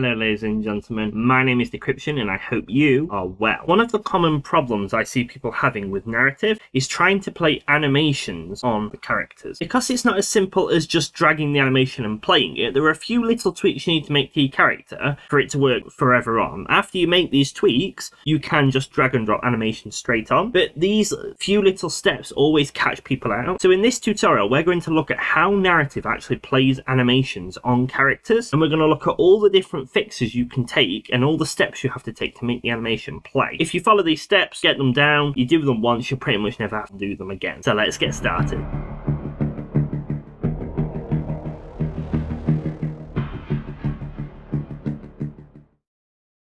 Hello ladies and gentlemen, my name is D3kryption and I hope you are well. One of the common problems I see people having with narrative is trying to play animations on the characters. Because it's not as simple as just dragging the animation and playing it, there are a few little tweaks you need to make to your character for it to work forever on. After you make these tweaks, you can just drag and drop animation straight on, but these few little steps always catch people out. So in this tutorial, we're going to look at how narrative actually plays animations on characters, and we're going to look at all the different fixes you can take and all the steps you have to take to make the animation play. If you follow these steps, get them down, you do them once, you pretty much never have to do them again. So let's get started.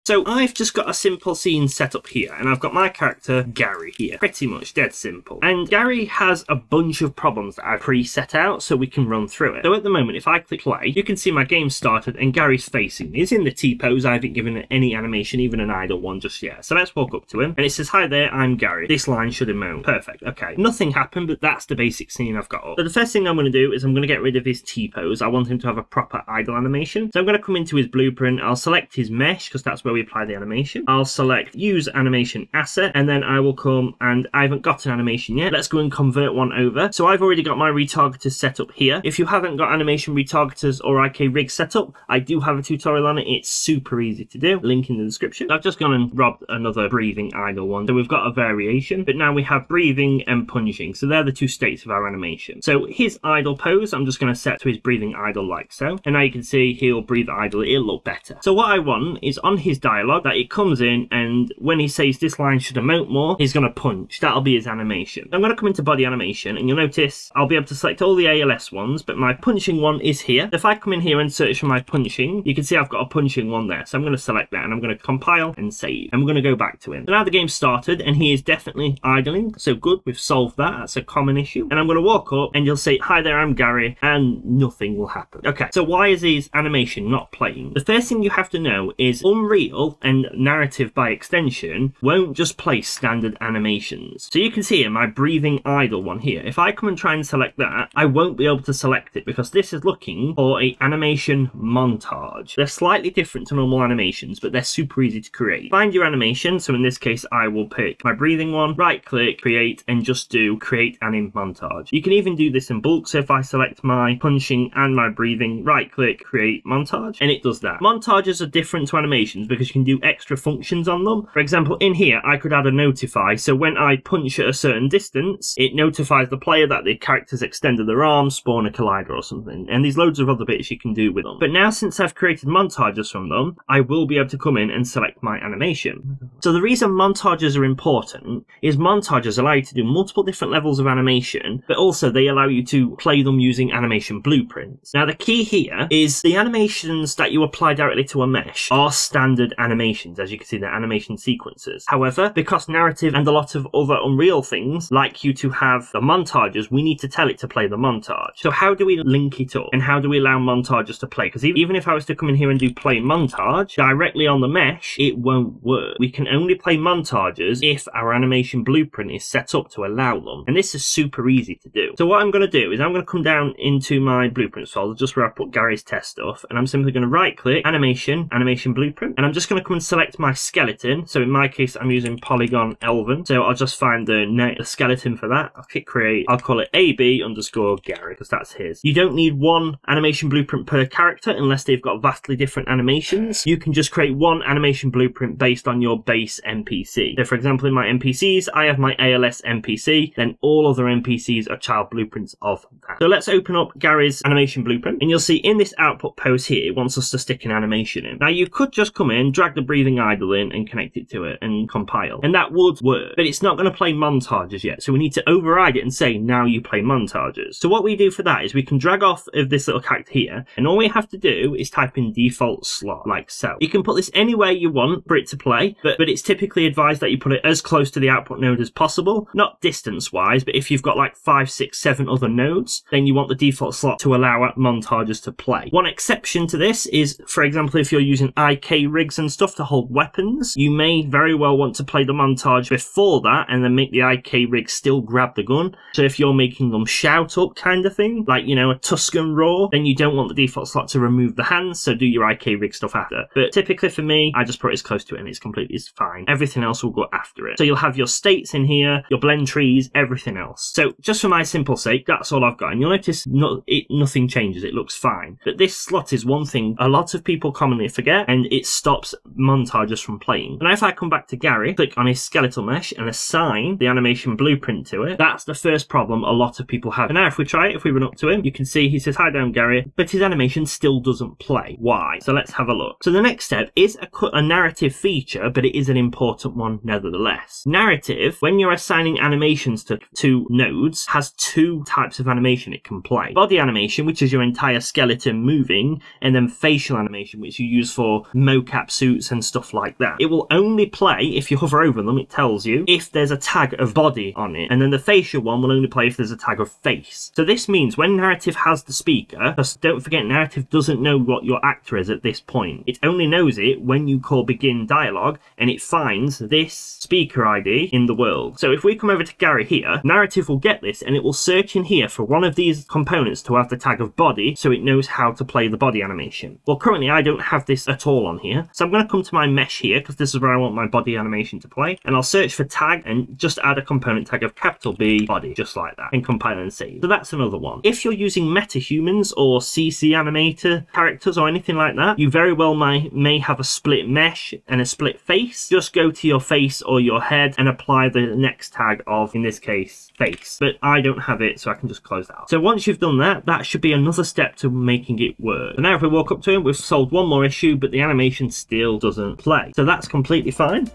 So I've just got a simple scene set up here, and I've got my character Gary here. Pretty much dead simple. And Gary has a bunch of problems that I pre-set out so we can run through it. So at the moment, if I click play, you can see my game started and Gary's facing me. He's in the T-pose. I haven't given it any animation, even an idle one just yet. So let's walk up to him. And it says, hi there, I'm Gary. This line should emote. Perfect. Okay. Nothing happened, but that's the basic scene I've got up. So the first thing I'm going to do is I'm going to get rid of his T-pose. I want him to have a proper idle animation. So I'm going to come into his blueprint. I'll select his mesh because that's where we we apply the animation. I'll select use animation asset and then I will come and I haven't got an animation yet. Let's go and convert one over. So I've already got my retargeters set up here. If you haven't got animation retargeters or IK rig set up, I do have a tutorial on it. It's super easy to do. Link in the description. I've just gone and robbed another breathing idle one. So we've got a variation, but now we have breathing and punching. So they're the two states of our animation. So his idle pose, I'm just going to set to his breathing idle like so. And now you can see he'll breathe idle. It'll look better. So what I want is on his dialogue that it comes in and when he says this line should amount more, he's going to punch. That'll be his animation. I'm going to come into body animation and you'll notice I'll be able to select all the ALS ones, but my punching one is here. If I come in here and search for my punching, you can see I've got a punching one there. So I'm going to select that and I'm going to compile and save. And we're going to go back to him. So now the game started and he is definitely idling. So good, we've solved that. That's a common issue. And I'm going to walk up and you'll say, hi there, I'm Gary, and nothing will happen. Okay, so why is his animation not playing? The first thing you have to know is Unreal and narrative by extension won't just play standard animations. So you can see here my breathing idle one here. If I come and try and select that, I won't be able to select it because this is looking for a animation montage. They're slightly different to normal animations, but they're super easy to create. Find your animation. So in this case, I will pick my breathing one, right click, create, and just do create anim montage. You can even do this in bulk. So if I select my punching and my breathing, right click, create montage, and it does that. Montages are different to animations because you can do extra functions on them. For example, in here, I could add a notify. So when I punch at a certain distance, it notifies the player that the character's extended their arm, spawn a collider or something. And there's loads of other bits you can do with them. But now since I've created montages from them, I will be able to come in and select my animation. So the reason montages are important is montages allow you to do multiple different levels of animation, but also they allow you to play them using animation blueprints. Now the key here is the animations that you apply directly to a mesh are standard animations animations, as you can see, the animation sequences. However, because narrative and a lot of other Unreal things like you to have the montages, we need to tell it to play the montage. So how do we link it up? And how do we allow montages to play? Because even if I was to come in here and do play montage directly on the mesh, it won't work. We can only play montages if our animation blueprint is set up to allow them. And this is super easy to do. So what I'm going to do is I'm going to come down into my blueprint folder, just where I put Gary's test stuff, and I'm simply going to right click, animation, animation blueprint, and I'm just going to come and select my skeleton. So in my case, I'm using Polygon Elven. So I'll just find the, the skeleton for that. I'll click create. I'll call it AB underscore Gary because that's his. You don't need one animation blueprint per character unless they've got vastly different animations. You can just create one animation blueprint based on your base NPC. So for example, in my NPCs, I have my ALS NPC, then all other NPCs are child blueprints of that. So let's open up Gary's animation blueprint and you'll see in this output pose here, it wants us to stick an animation in. Now you could just come in, drag the breathing idle in and connect it to it and compile. And that would work, but it's not going to play montages yet. So we need to override it and say, now you play montages. So what we do for that is we can drag off of this little character here, and all we have to do is type in default slot, like so. You can put this anywhere you want for it to play, but, but it's typically advised that you put it as close to the output node as possible, not distance wise, but if you've got like five, six, seven other nodes, then you want the default slot to allow montages to play. One exception to this is, for example, if you're using IK rigs and stuff to hold weapons, you may very well want to play the montage before that and then make the IK rig still grab the gun. So if you're making them shout up kind of thing, like, you know, a Tusken roar, then you don't want the default slot to remove the hands, so do your IK rig stuff after. But typically for me, I just put it as close to it and it's completely fine. Everything else will go after it. So you'll have your states in here, your blend trees, everything else. So just for my simple sake, that's all I've got. And you'll notice no, it, nothing changes. It looks fine. But this slot is one thing a lot of people commonly forget and it stops montages from playing. And if I come back to Gary, click on his skeletal mesh and assign the animation blueprint to it, that's the first problem a lot of people have. And now if we try it, if we run up to him, you can see he says, hi down Gary, but his animation still doesn't play. Why? So let's have a look. So the next step is a, a narrative feature, but it is an important one nevertheless. Narrative, when you're assigning animations to two nodes, has two types of animation it can play. Body animation, which is your entire skeleton moving, and then facial animation, which you use for mocap suits and stuff like that. It will only play, if you hover over them, it tells you, if there's a tag of body on it, and then the facial one will only play if there's a tag of face. So this means when narrative has the speaker, don't forget narrative doesn't know what your actor is at this point. It only knows it when you call begin dialogue, and it finds this speaker ID in the world. So if we come over to Gary here, narrative will get this, and it will search in here for one of these components to have the tag of body, so it knows how to play the body animation. Well, currently I don't have this at all on here, so I'm going to come to my mesh here, because this is where I want my body animation to play, and I'll search for tag and just add a component tag of capital B body, just like that, and compile and save. So that's another one. If you're using metahumans or CC animator characters or anything like that, you very well may, may have a split mesh and a split face. Just go to your face or your head and apply the next tag of, in this case, face. But I don't have it, so I can just close that out. So once you've done that, that should be another step to making it work. Now if we walk up to him, we've solved one more issue, but the animation still doesn't play. So that's completely fine.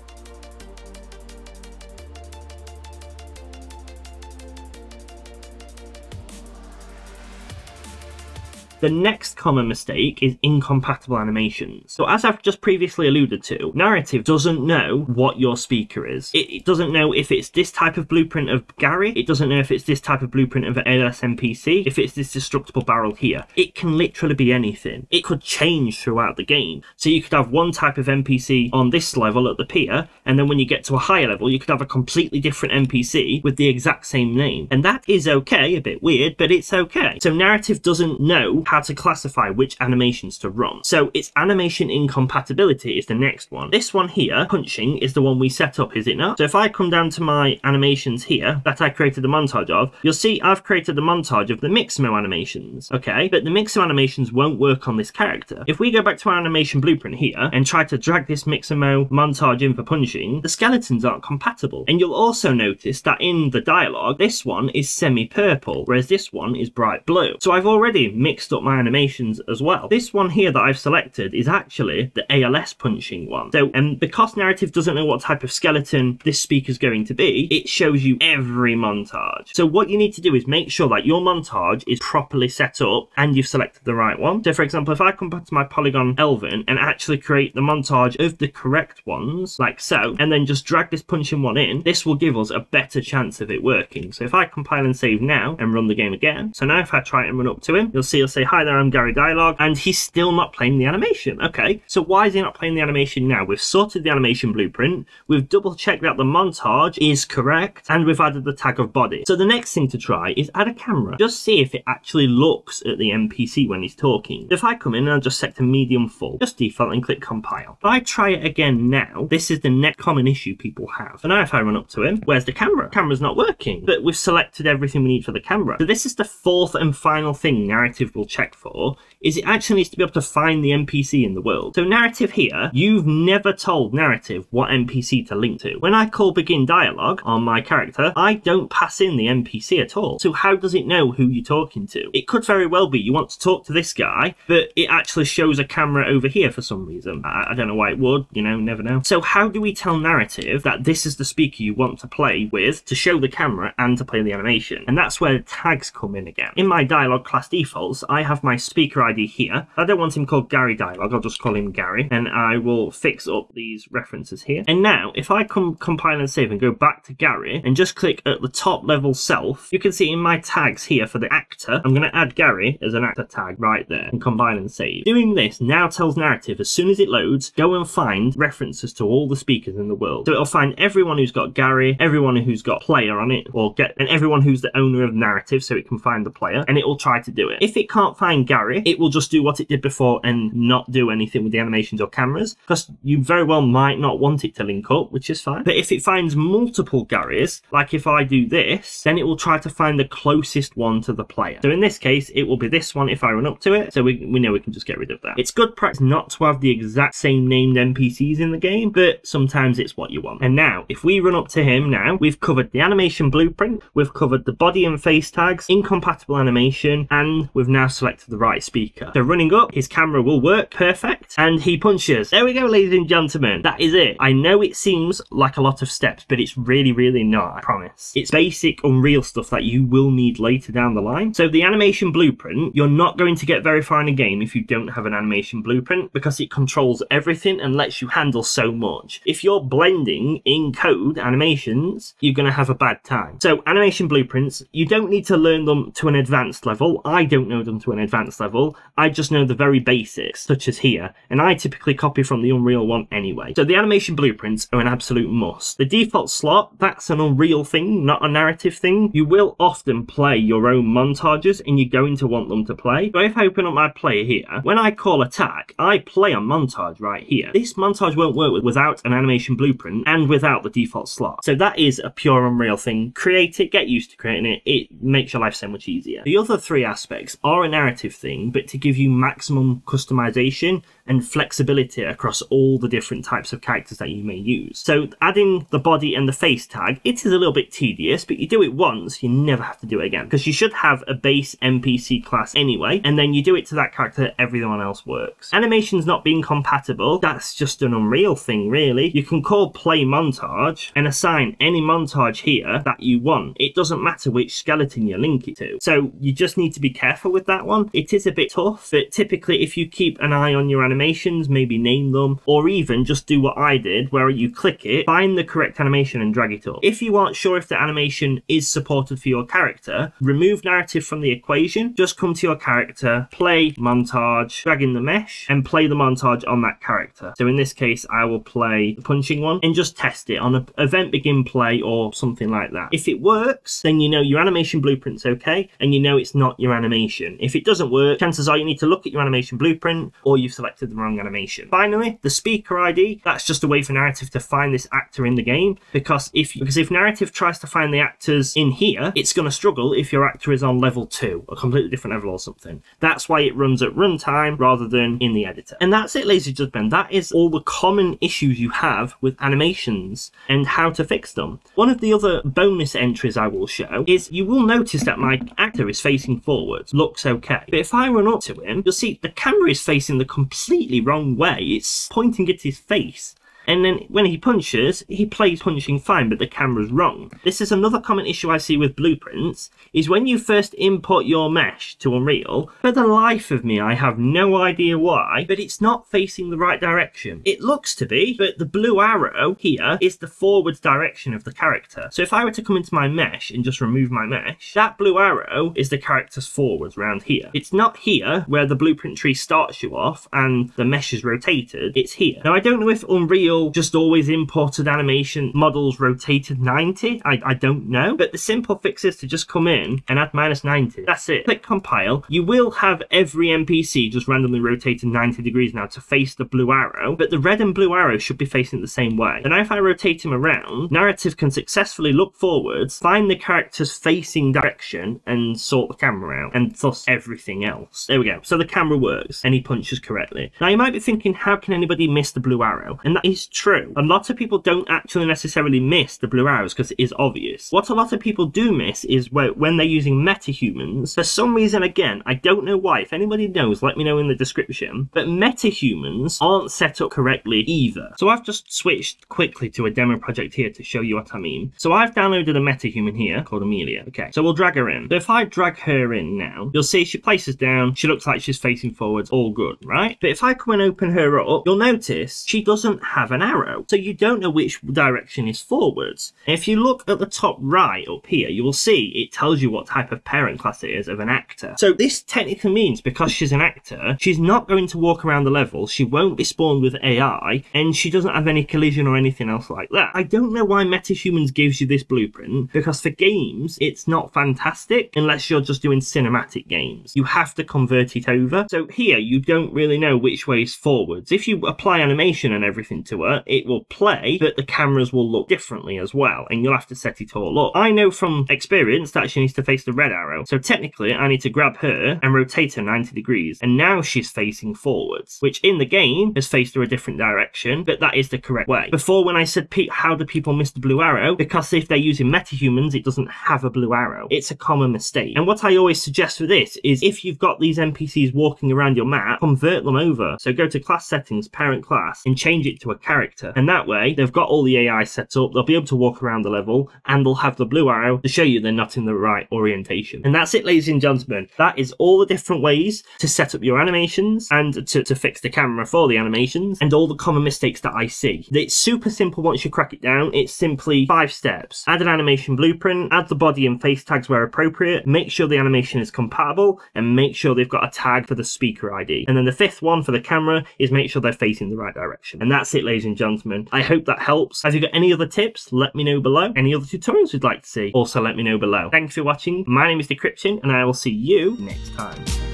The next common mistake is incompatible animations. So as I've just previously alluded to, narrative doesn't know what your speaker is. It, it, doesn't know if it's this type of blueprint of Gary, it doesn't know if it's this type of blueprint of ALS NPC, if it's this destructible barrel here. It can literally be anything. It could change throughout the game. So you could have one type of NPC on this level at the pier, and then when you get to a higher level, you could have a completely different NPC with the exact same name. And that is okay, a bit weird, but it's okay. So narrative doesn't know how to classify which animations to run. So its animation incompatibility is the next one. This one here, punching, is the one we set up, is it not? So if I come down to my animations here that I created the montage of, you'll see I've created the montage of the Mixamo animations, okay? But the Mixamo animations won't work on this character. If we go back to our animation blueprint here and try to drag this Mixamo montage in for punching, the skeletons aren't compatible. And you'll also notice that in the dialogue, this one is semi-purple, whereas this one is bright blue. So I've already mixed up my animations as well. This one here that I've selected is actually the ALS punching one. So and because narrative doesn't know what type of skeleton this speaker's going to be, it shows you every montage. So what you need to do is make sure that your montage is properly set up and you've selected the right one. So for example, if I come back to my polygon Elven and actually create the montage of the correct ones, like so, and then just drag this punching one in, this will give us a better chance of it working. So if I compile and save now and run the game again, so now if I try and run up to him, you'll see he'll say, hi there, I'm Gary Dialogue, and he's still not playing the animation. Okay, so why is he not playing the animation now? We've sorted the animation blueprint, we've double checked that the montage is correct, and we've added the tag of body. So the next thing to try is add a camera. Just see if it actually looks at the NPC when he's talking. If I come in and I'll just set to medium full, just default and click compile. If I try it again now, this is the next common issue people have. So now if I run up to him, where's the camera? camera's not working, but we've selected everything we need for the camera. So this is the fourth and final thing narrative will check for, is it actually needs to be able to find the NPC in the world. So narrative here, you've never told narrative what NPC to link to. When I call begin dialogue on my character, I don't pass in the NPC at all. So how does it know who you're talking to? It could very well be you want to talk to this guy, but it actually shows a camera over here for some reason. I, I don't know why it would, you know, never know. So how do we tell narrative that this is the speaker you want to play with to show the camera and to play the animation? And that's where tags come in again. In my dialogue class defaults, I have my speaker ID here. I don't want him called Gary Dialogue, I'll just call him Gary, and I will fix up these references here. And now, if I come compile and save and go back to Gary and just click at the top level self, you can see in my tags here for the actor, I'm going to add Gary as an actor tag right there and combine and save. Doing this now tells narrative as soon as it loads, go and find references to all the speakers in the world. So it'll find everyone who's got Gary, everyone who's got player on it, or get and everyone who's the owner of narrative so it can find the player, and it will try to do it. If it can't find Gary, it will just do what it did before and not do anything with the animations or cameras, because you very well might not want it to link up, which is fine. But if it finds multiple Garys, like if I do this, then it will try to find the closest one to the player. So in this case, it will be this one if I run up to it, so we, we know we can just get rid of that. It's good practice not to have the exact same named NPCs in the game, but sometimes it's what you want. And now, if we run up to him now, we've covered the animation blueprint, we've covered the body and face tags, incompatible animation, and we've now selected the right speaker. So running up, his camera will work perfect, and he punches. There we go, ladies and gentlemen. That is it. I know it seems like a lot of steps, but it's really, really not, I promise. It's basic Unreal stuff that you will need later down the line. So the animation blueprint, you're not going to get very far in a game if you don't have an animation blueprint because it controls everything and lets you handle so much. If you're blending in code animations, you're going to have a bad time. So animation blueprints, you don't need to learn them to an advanced level. I don't know them to an advanced level. I just know the very basics, such as here, and I typically copy from the Unreal one anyway. So the animation blueprints are an absolute must. The default slot, that's an Unreal thing, not a narrative thing. You will often play your own montages and you're going to want them to play. So if I open up my player here, when I call attack, I play a montage right here. This montage won't work without an animation blueprint and without the default slot. So that is a pure Unreal thing. Create it, get used to creating it. It makes your life so much easier. The other three aspects are a narrative thing, but to give you maximum customization and flexibility across all the different types of characters that you may use. So adding the body and the face tag, it is a little bit tedious, but you do it once, you never have to do it again. Because you should have a base NPC class anyway, and then you do it to that character, everyone else works. Animations not being compatible, that's just an Unreal thing, really. You can call play montage and assign any montage here that you want. It doesn't matter which skeleton you link it to. So you just need to be careful with that one. It is a bit tough, but typically if you keep an eye on your animations, maybe name them, or even just do what I did, where you click it, find the correct animation and drag it up. If you aren't sure if the animation is supported for your character, remove narrative from the equation, just come to your character, play montage, drag in the mesh, and play the montage on that character. So in this case, I will play the punching one and just test it on an event begin play or something like that. If it works, then you know your animation blueprint's okay, and you know it's not your animation. If it doesn't work, chances are you need to look at your animation blueprint or you've selected the wrong animation. Finally, the speaker ID, that's just a way for narrative to find this actor in the game because if because if narrative tries to find the actors in here, it's going to struggle if your actor is on level 2, a completely different level or something. That's why it runs at runtime rather than in the editor. And that's it, ladies and gentlemen. That is all the common issues you have with animations and how to fix them. One of the other bonus entries I will show is you will notice that my actor is facing forwards, looks okay. But if I run up to him, you'll see the camera is facing the completely wrong way. It's pointing at his face. And then when he punches, he plays punching fine, but the camera's wrong. This is another common issue I see with blueprints, is when you first import your mesh to Unreal, for the life of me I have no idea why, but it's not facing the right direction. It looks to be, but the blue arrow here is the forwards direction of the character. So if I were to come into my mesh and just remove my mesh, that blue arrow is the character's forwards around here. It's not here where the blueprint tree starts you off and the mesh is rotated, it's here. Now I don't know if Unreal just always imported animation models rotated 90. I, I don't know. But the simple fix is to just come in and add minus 90. That's it. Click compile. You will have every NPC just randomly rotated 90 degrees now to face the blue arrow, but the red and blue arrow should be facing the same way. And now if I rotate him around, narrative can successfully look forwards, find the character's facing direction and sort the camera out, and thus everything else. There we go. So the camera works and he punches correctly. Now you might be thinking, how can anybody miss the blue arrow? And that is is true. A lot of people don't actually necessarily miss the blue arrows because it is obvious. What a lot of people do miss is when they're using metahumans, for some reason, again, I don't know why. If anybody knows, let me know in the description. But metahumans aren't set up correctly either. So I've just switched quickly to a demo project here to show you what I mean. So I've downloaded a metahuman here called Amelia. Okay, so we'll drag her in. So if I drag her in now, you'll see she places down, she looks like she's facing forwards, all good, right? But if I come and open her up, you'll notice she doesn't have an arrow. So you don't know which direction is forwards. If you look at the top right up here, you will see it tells you what type of parent class it is of an actor. So this technically means because she's an actor, she's not going to walk around the level, she won't be spawned with AI, and she doesn't have any collision or anything else like that. I don't know why MetaHumans gives you this blueprint, because for games, it's not fantastic unless you're just doing cinematic games. You have to convert it over. So here, you don't really know which way is forwards. If you apply animation and everything to it, it will play, but the cameras will look differently as well, and you'll have to set it all up. I know from experience that she needs to face the red arrow, so technically I need to grab her and rotate her 90 degrees, and now she's facing forwards, which in the game has faced her a different direction, but that is the correct way. Before when I said, Pete, how do people miss the blue arrow? Because if they're using metahumans, it doesn't have a blue arrow. It's a common mistake. And what I always suggest for this is if you've got these NPCs walking around your map, convert them over. So go to class settings, parent class, and change it to a character. And that way, they've got all the AI set up, they'll be able to walk around the level, and they'll have the blue arrow to show you they're not in the right orientation. And that's it, ladies and gentlemen. That is all the different ways to set up your animations and to, to fix the camera for the animations and all the common mistakes that I see. It's super simple once you crack it down. It's simply five steps. Add an animation blueprint, add the body and face tags where appropriate, make sure the animation is compatible, and make sure they've got a tag for the speaker ID. And then the fifth one for the camera is make sure they're facing the right direction. And that's it, ladies and gentlemen. I hope that helps. Have you got any other tips? Let me know below. Any other tutorials you'd like to see? Also let me know below. Thanks for watching. My name is D3kryption, and I will see you next time.